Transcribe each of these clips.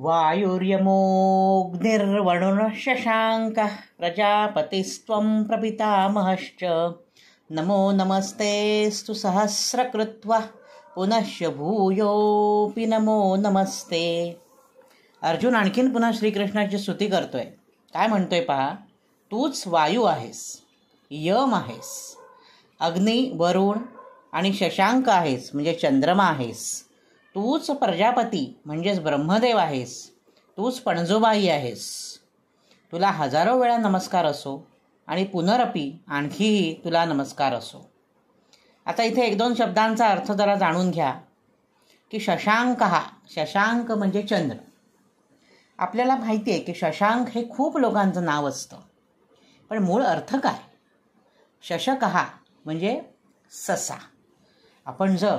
वायुर्यमोऽग्निर्वणुनः शशाङ्कः प्रजापतिस्त्वं प्रपितामहश्च। नमो नमस्तेऽस्तु सहस्रकृत्वः। पुनश्च भूयोऽपि नमो नमस्ते। अर्जुन आणखीन पुन्हा श्रीकृष्णाची स्तुती करतोय. काय म्हणतोय पहा? तूच वायू आहेस यम आहेस अग्नी वरुण आणि शशांक आहेस म्हणजे चंद्रमा आहेस. तूच प्रजापती म्हणजेच ब्रह्मदेव आहेस. तूच पणजोबाई आहेस. तुला हजारो वेळा नमस्कार असो आणि पुनरपी आणखीही तुला नमस्कार असो. आता इथे एक दोन शब्दांचा अर्थ जरा जाणून घ्या. की शशांक हा शशांक म्हणजे चंद्र. आपल्याला माहिती आहे की शशांक हे खूप लोकांचं नाव असतं. पण मूळ अर्थ काय? शशकहा म्हणजे ससा. आपण जर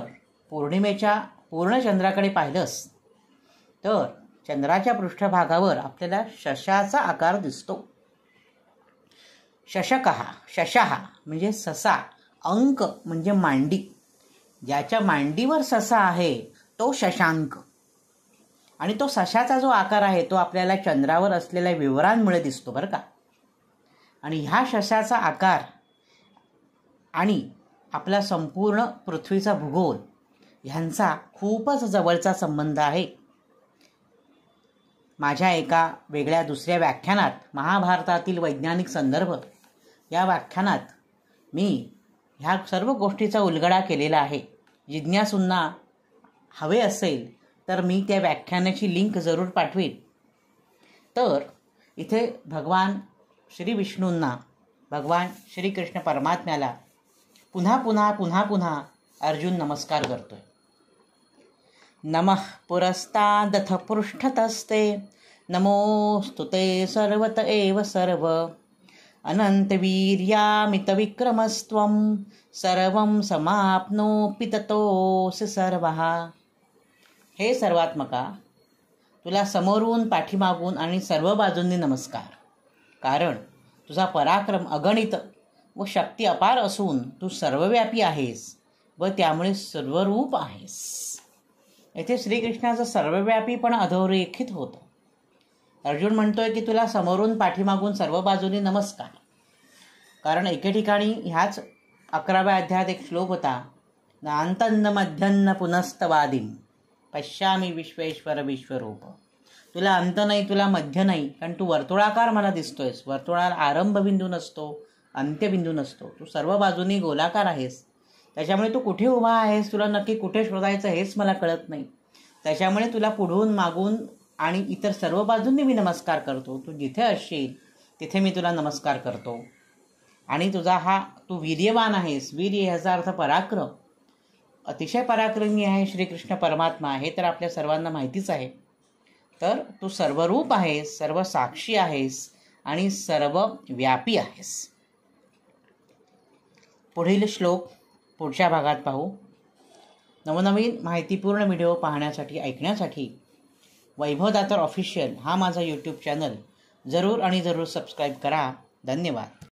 पौर्णिमेच्या पूर्ण चंद्राकडे पाहिलंस. तर चंद्राच्या पृष्ठभागावर आपल्याला शशाचा आकार दिसतो. शशकहा शशाहा म्हणजे ससा अंक म्हणजे मांडी. ज्याच्या मांडीवर ससा आहे तो शशांक. आणि तो सशाचा जो आकार आहे तो आपल्याला चंद्रावर असलेल्या विवरांमुळे दिसतो बरं का. आणि ह्या शशाचा आकार आणि आपला संपूर्ण पृथ्वीचा भूगोल ह्यांचा खूपच जवळचा संबंध आहे. माझ्या एका वेगळ्या दुसऱ्या व्याख्यानात महाभारतातील वैज्ञानिक संदर्भ या व्याख्यानात मी ह्या सर्व गोष्टीचा उलगडा केलेला आहे. जिज्ञासूंना हवे असेल तर मी त्या व्याख्यानाची लिंक जरूर पाठवीन. तर इथे भगवान श्री विष्णूंना भगवान श्रीकृष्ण परमात्म्याला पुन्हा पुन्हा पुन्हा पुन्हा अर्जुन नमस्कार करतोय. नमः पुरस्तादथ पृष्ठतस्ते नमोस्तु ते सर्वत एव सर्व। अनन्तवीर्यामितविक्रमस्त्वं सर्वं समाप्नोऽपि ततोऽसि सर्वः। हे सर्वात्मका तुला समोरून पाठीमागून आणि सर्व बाजूंनी नमस्कार. कारण तुझा पराक्रम अगणित व शक्ती अपार असून तू सर्वव्यापी आहेस व त्यामुळे सर्वरूप आहेस. येथे श्रीकृष्णाचं सर्वव्यापी पण अधोरेखित होतं. अर्जुन म्हणतोय की तुला समोरून पाठीमागून सर्व बाजूनी नमस्कार. कारण एके ठिकाणी ह्याच अकराव्या अध्यायात एक श्लोक होता नांतन्न मध्यन्न पुनस्तवादीम पश्यामी विश्वेश्वर विश्वरूप. तुला अंत नाही तुला मध्य नाही कारण तू वर्तुळाकार मला दिसतोयस. वर्तुळाला आरंभ बिंदू नसतो अंत्यबिंदू नसतो. तू सर्व बाजूनी गोलाकार आहेस. त्याच्यामुळे तू कुठे उभा आहेस? तुला नक्की कुठे शोधायचं हेच मला कळत नाही. त्याच्यामुळे तुला पुढून मागून आणि इतर सर्व बाजूंनी मी नमस्कार करतो. तू जिथे असशील तिथे मी तुला नमस्कार करतो. आणि तुझा हा तू वीर्यवान आहेस. वीर्य ह्याचा अर्थ पराक्रम. अतिशय पराक्रमी आहे श्रीकृष्ण परमात्मा. हे तर आपल्या सर्वांना माहितीच आहे. तर तू सर्वरूप आहेस सर्व साक्षी आहेस आणि सर्व व्यापी आहेस. पुढील श्लोक पुढच्या भागात पाहू. नवनवीन माहितीपूर्ण व्हिडिओ पाहण्यासाठी ऐकण्यासाठी वैभव दातर ऑफिशियल हा माझा यूट्यूब चॅनल जरूर आणि जरूर सबस्क्राईब करा. धन्यवाद.